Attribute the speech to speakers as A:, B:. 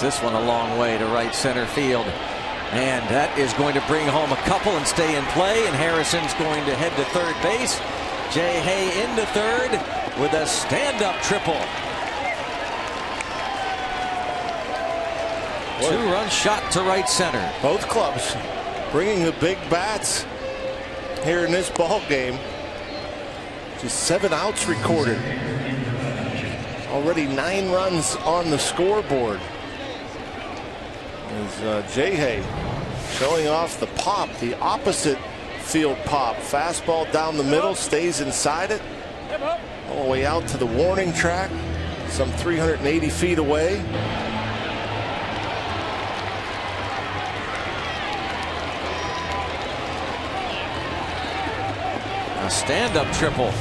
A: Takes this one a long way to right center field. And that is going to bring home a couple and stay in play. And Harrison's going to head to third base. Jay Hay into third with a stand-up triple. Two-run shot to right center.
B: Both clubs bringing the big bats here in this ball game. Just seven outs recorded. Already nine runs on the scoreboard. As uh, Jay showing off the pop, the opposite field pop. Fastball down the middle, stays inside it. All the way out to the warning track, some 380 feet away.
A: A stand-up triple.